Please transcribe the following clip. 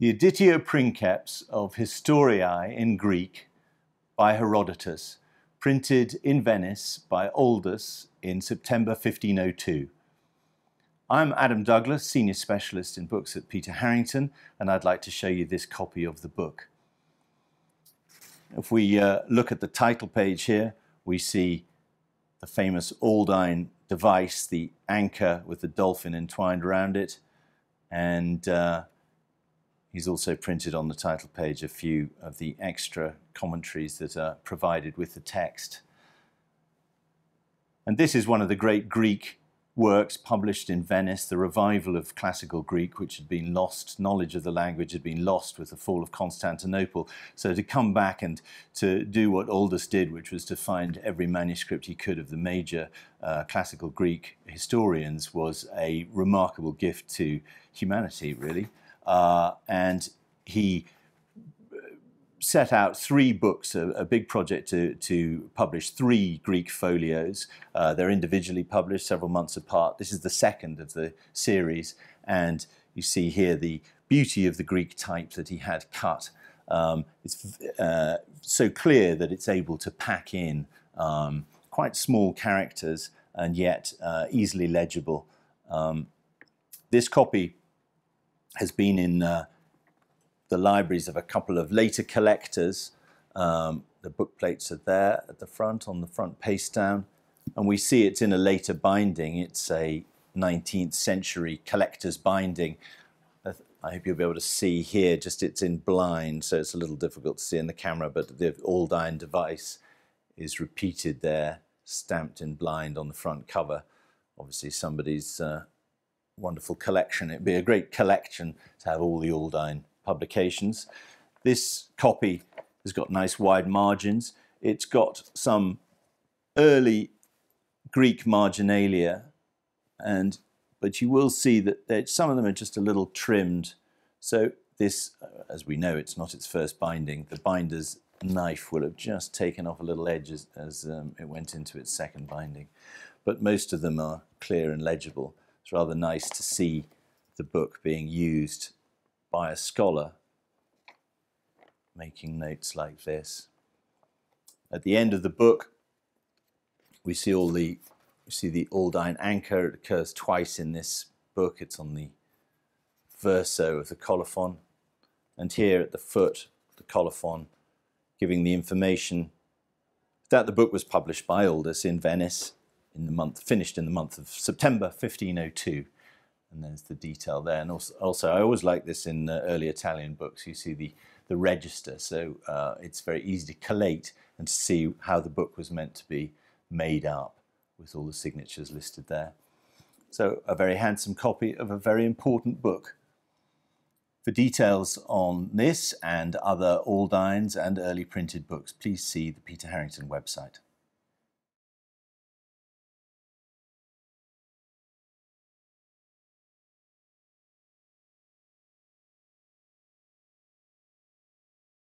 the Editio Princeps of Historiae in Greek by Herodotus, printed in Venice by Aldus in September 1502. I'm Adam Douglas, Senior Specialist in Books at Peter Harrington, and I'd like to show you this copy of the book. If we uh, look at the title page here, we see the famous Aldine device, the anchor with the dolphin entwined around it, and uh, He's also printed on the title page a few of the extra commentaries that are provided with the text. And this is one of the great Greek works published in Venice, the revival of classical Greek, which had been lost, knowledge of the language had been lost with the fall of Constantinople. So to come back and to do what Aldus did, which was to find every manuscript he could of the major uh, classical Greek historians, was a remarkable gift to humanity, really. Uh, and he set out three books, a, a big project to, to, publish three Greek folios. Uh, they're individually published, several months apart. This is the second of the series, and you see here the beauty of the Greek type that he had cut. Um, it's uh, so clear that it's able to pack in um, quite small characters and yet uh, easily legible. Um, this copy has been in uh, the libraries of a couple of later collectors. Um, the book plates are there at the front on the front paste down, and we see it's in a later binding. It's a 19th century collector's binding. I hope you'll be able to see here, just it's in blind, so it's a little difficult to see in the camera, but the Aldine device is repeated there, stamped in blind on the front cover. Obviously, somebody's uh, wonderful collection. It'd be a great collection to have all the Aldine publications. This copy has got nice wide margins. It's got some early Greek marginalia, and but you will see that some of them are just a little trimmed. So this, uh, as we know, it's not its first binding. The binder's knife will have just taken off a little edge as, as um, it went into its second binding. But most of them are clear and legible. It's rather nice to see the book being used by a scholar making notes like this. At the end of the book, we see all the we see the Aldine anchor. It occurs twice in this book. It's on the verso of the colophon, and here at the foot, the colophon, giving the information that the book was published by Aldus in Venice in the month, finished in the month of September 1502. And there's the detail there. And also, also I always like this in uh, early Italian books. You see the, the register, so uh, it's very easy to collate and see how the book was meant to be made up with all the signatures listed there. So, a very handsome copy of a very important book. For details on this and other Aldines and early printed books, please see the Peter Harrington website.